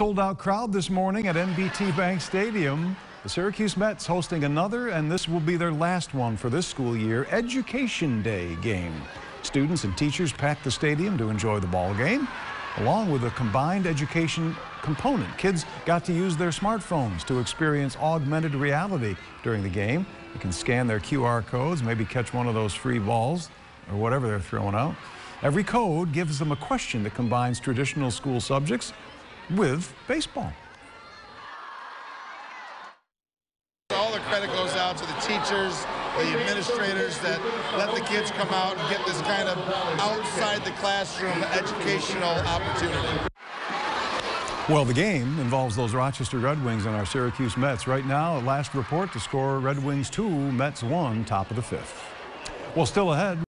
sold-out crowd this morning at NBT Bank Stadium. The Syracuse Mets hosting another, and this will be their last one for this school year, Education Day game. Students and teachers packed the stadium to enjoy the ball game, along with a combined education component. Kids got to use their smartphones to experience augmented reality during the game. You can scan their QR codes, maybe catch one of those free balls or whatever they're throwing out. Every code gives them a question that combines traditional school subjects with baseball. All the credit goes out to the teachers, the administrators that let the kids come out and get this kind of outside the classroom educational opportunity. Well, the game involves those Rochester Red Wings and our Syracuse Mets. Right now, last report to score Red Wings 2, Mets 1, top of the fifth. Well, still ahead.